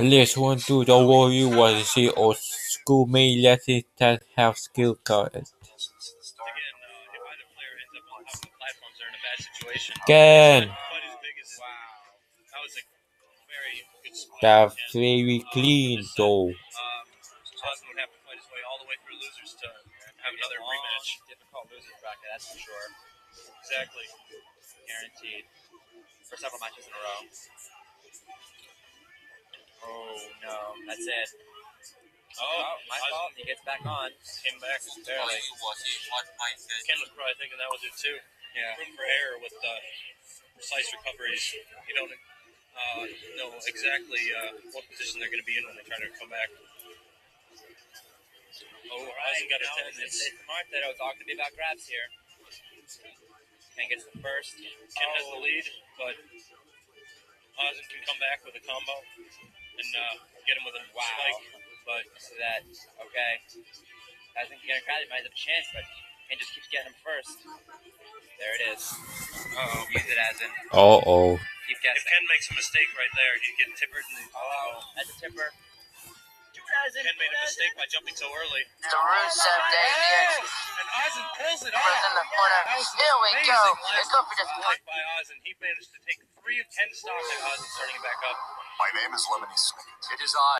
Let's one you want to see or schoolmate lessons that have skill cards. Again, they're was very clean though. Osmond have to fight all the way through losers to have another Long, rematch. Difficult losers bracket, that's for sure. Exactly. Guaranteed. For several matches in a row. Oh no, that's it. Oh, my Osmond fault. He gets back on. Came back barely. Ken was probably thinking that was it too. Yeah. Room for error with uh, precise recoveries. You don't uh, know exactly uh, what position they're going to be in when they try to come back. Oh, Ozzy got a no, 10. It's, It's, it's smart that it was all going to be about grabs here. Ken gets the first. Ken has the lead, but Ozzy can come back with a combo and uh, get him with a Wow. spike. But So that, okay. I think you're going to grab it, might have a chance, but Ken just keeps getting him first. There it is. uh-oh. Use it as in. Uh oh. Keep if. Ken makes a mistake right there, he'd get tippered. And, Oh, that's a tipper. Ken made a mistake by jumping so early. The Rusev Day And Ozzy pulls it Runs in the corner. That Here we go. last Let's for this fight by Oz, he managed to take three of ten stocks and starting it back up. My name is Lemony Snicket. It is I,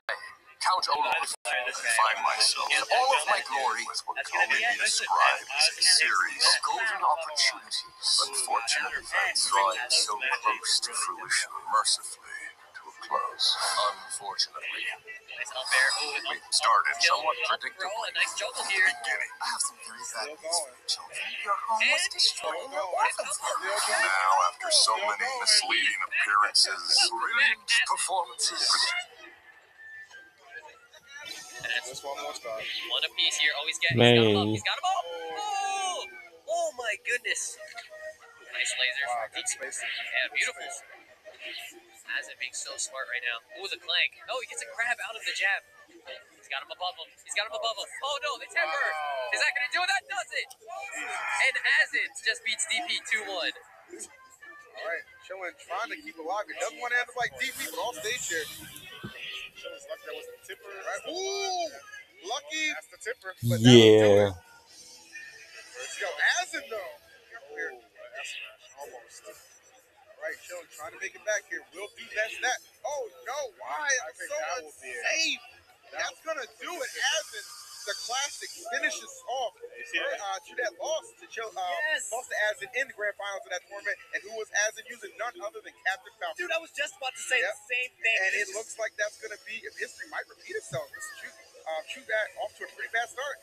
Count Olaf. Either player this I find myself in all of my glory with what can only be be described as a series of golden opportunities. Unfortunately, drawing so close to fruition, mercifully to a close. Unfortunately, Nice up there. Oh, we started somewhat predictably. Nice juggle here. the beginning. I have some very bad news for you children. Your home was destroyed in the orphans. Now, after so many misleading appearances, brilliant performances, That's one more start. One apiece here. Oh, he's getting. Man. He's got him up. He's got him up. Oh, oh my goodness. Nice laser. good spacing. Yeah, beautiful. Hasn't being so smart right now. Ooh, the clank. Oh, he gets a grab out of the jab. He's got him above him. He's got him above him. Oh no, the temper. Is that going to do it? That does it. And Azit just beats DP 2 1. All right, showing trying to keep alive. It doesn't want to end up like DP, but all stage here. Showing's lucky that was the tipper. Right. Ooh, lucky. That's the tipper. But that'll Yeah. it. Let's go. Azen though. Here. Almost. All right, Showing trying to make it back here. Will do that's that. Oh no, why? I'm so unsafe. That's gonna do it. Azen, the classic finishes off. Uh, to that loss to Cho, uh, Yes. lost to Azen in the grand finals of that tournament, and who was Azen using none other than Captain Falcon. Dude, I was just about to say Yep. the same thing. And it looks like that's going to be, if history might repeat itself, this is Chu, um, Chu got off to a pretty bad start.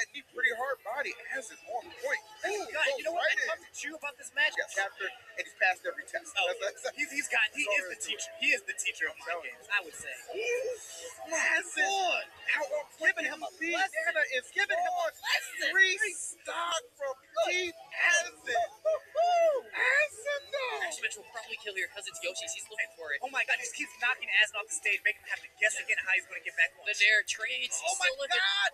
That knee pretty hard body as is on point. Ooh, God, you know what? right I in. talked to Chu about this match. Got captured, and he's passed every test. Oh, That's- that's- he's, he's got. He is the teacher. He is the teacher of mind games. I would say. Massive. How on point Giving him a lesson. Is Giving him a lesson. Three stock from Pete Azen. Azen, though. Ash Mitch will probably kill here because it's Yoshi's. He's looking for it. Oh my god, he just keeps knocking Azen off the stage, making him have to guess again how he's going to get back. On. The Nair trades. Oh my God.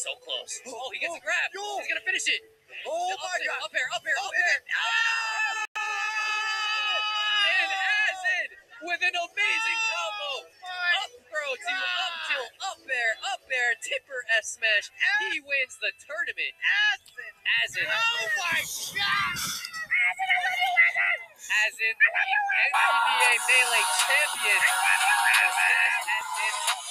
So close. Oh, he gets a oh, grab. Yo. He's going to finish it. Oh Up my there, God. Up here, up here, up Up here. Ah! And Azen with an amazing oh combo. Up throw to up tilt, up there, up there. Tipper F smash. He wins the tournament. Azen. Azen. Oh my God. Azen, the NCBA Melee champion. The smash has been I think the closest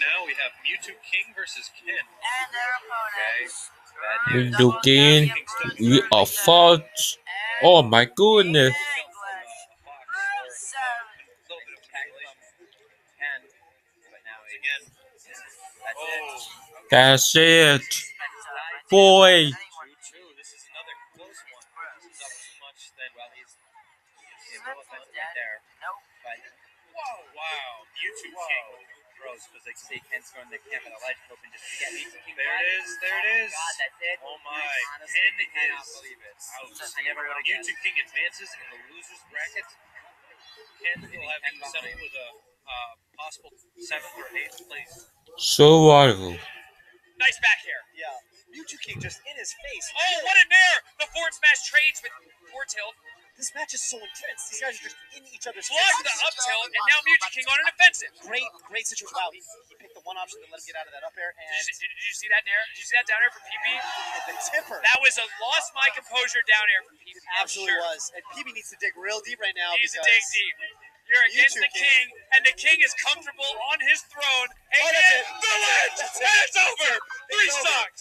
now we have Mew2King versus Ken. And their opponents. We looking. We are fault. Oh my goodness. English. Rusev. A little bit of calculation. Ken, but now he, Again, that's That's it. That's, Boy. two, two. This is another close one. This is up too much. Then, well, he's he's no offense right there. Nope. But whoa, wow, Mewtwo Whoa. King. Throws because they see Ken's throwing the camp at a ledge hoping just to get me to King There it is, there it is. Oh my. God, that's it. Oh my, Honestly, Ken I cannot is believe it. out. I never would have guessed. Mew2King advances in the losers bracket. Ken will have you settle with a uh, possible seventh or eighth place. So Survival. Nice back here. Yeah. Mew2King just in his face. Oh, what a nair! The forward smash trades with forward tilt. This match is so intense. These guys are just in each other's Slug the faces. up tilt, and now Mew2King on an offensive. Great, great situation. Wow, he, he picked the one option that let him get out of that up air, Did you, see, did you see that nair? Did you see that down air from PP? the tipper That was a lost my composure down air from. I'm absolutely sure. was. And PB needs to dig real deep right now. Needs to dig deep. You're against YouTube the king, and the king is comfortable on his throne. And Oh, that's it. the ledge, That's it. and it's over. Three It's over. stocked.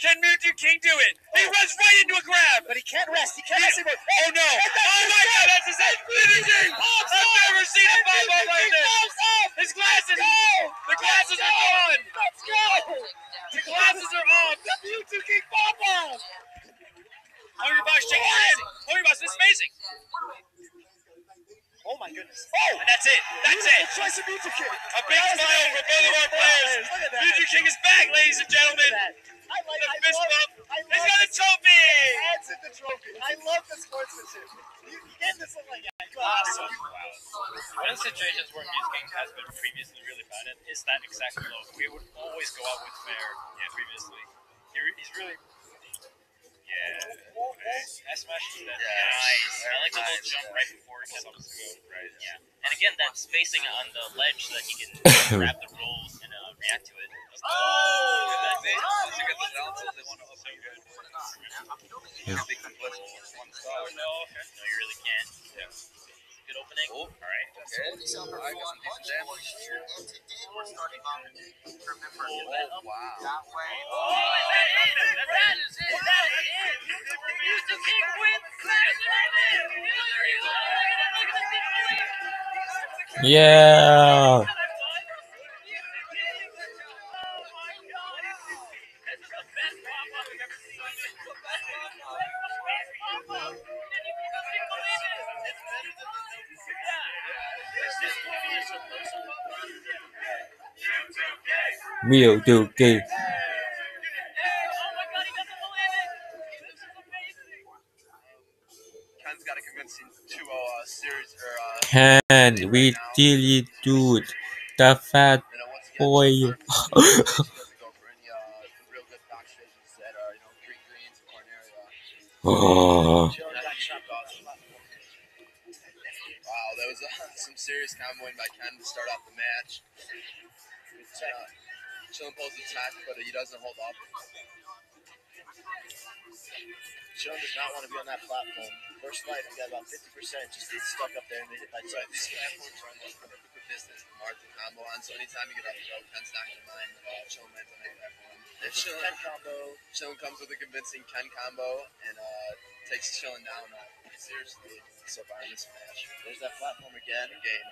Can Mew2King do it? He oh. runs right into a grab. But he can't rest. He can't rest anymore. Oh no! Oh my god, that's his head finishing! I've never seen a pop up like this! His glasses! The glasses are gone! Let's go! The glasses are off! The Mew2King pop off! Hungrybox shaking your hand! Hungrybox, this is amazing! Oh my goodness. Oh! And that's it! That's it! Beautiful choice of Mew2King. A big smile for both of our players! Mew2King is back, ladies and gentlemen! That. I like. The I love. I got a the trophy! Adds in the trophy. I love the sportsmanship. You get this one like that. Awesome. One of the situations where Mew2King has been previously really bad at is that exact flow. We would always go out with Fair yeah, previously. He, re- he's really. Yeah. Okay. S smash is dead. Nice. I like the little jump right before it Something to go, right? Yeah. And again, that spacing on the ledge so that he can grab the rolls and uh, react to it. Oh! That they, once you get the bounces, they want to up so good. Yeah. They can put one star. Oh, no, okay. No, you really can't. Yeah. Good opening. Oh. All right. Okay, I got some decent here. And today we're starting off remember Oh, wow. that way. Oh, is that it? That is it! That is it! Mew2King wins! Yeah. Real do good. Ken's got a convincing 2 series or uh, Can we real stages that are, you know, Green Greens and Corneria. Oh. Serious comboing by Ken to start off the match. Uh, Chillin pulls the attack, but he doesn't hold up. Joe does not want to be on that platform. First fight, he got about 50%, just gets stuck up there and they hit by Right, these platforms are almost perfect for distance to mark the combo on, so anytime you get up throw, Ken's not going to mind uh, Chillin lands on that platform. And Chillin, Ken combo. Chillin comes with a convincing Ken combo and uh, takes Chillin down uh, seriously so far in this match. There's that platform again. Again,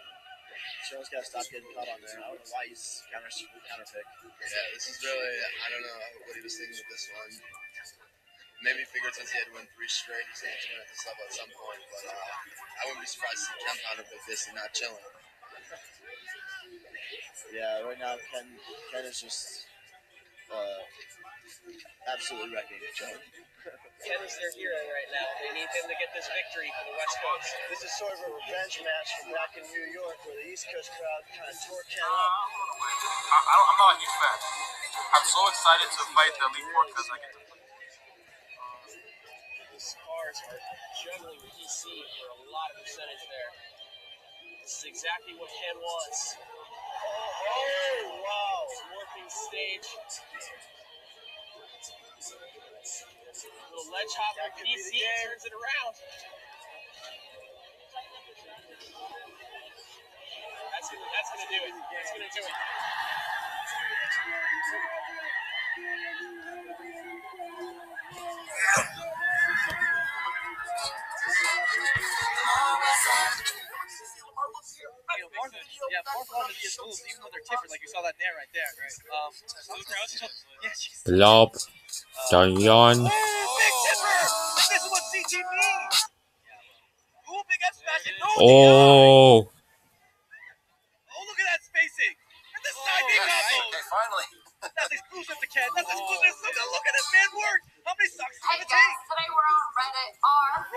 Joe's got to stop getting caught on there. I don't know why he's counter counter pick. Yeah, this is really, I don't know what he was thinking with this one. Maybe he figured since he had to win three straight, he's going to win at this level at some point. But uh, I wouldn't be surprised to see Ken counter pick this and not chilling. Yeah, right now Ken Ken is just uh, absolutely wrecking Joe. Ken is their hero right now. They need him to get this victory for the West Coast. This is sort of a revenge match from back in New York where the East Coast crowd kind of tore Ken up. I, I, I'm not a huge fan. I'm so excited to fight the Elite Four because I get to play. The Spars are juggling with EC for a lot of percentage there. This is exactly what Ken wants. Oh, wow. Working stage. Little ledge hop PC turns it around. That's gonna, that's gonna do it. That's gonna do it. Yeah, more fun to be moves, even though they're different. Like you saw that nair right there. Right. Um, yeah, she's Blob. Dayan. Oh, big tipper! This is what CT means! Ooh, big F smash and no Oh. Oh, look at that spacing! And the side B combo! Okay, finally. That's exclusive to Ken. That's exclusive. Look at this man work! How many sucks is it gonna take? today we're on Reddit r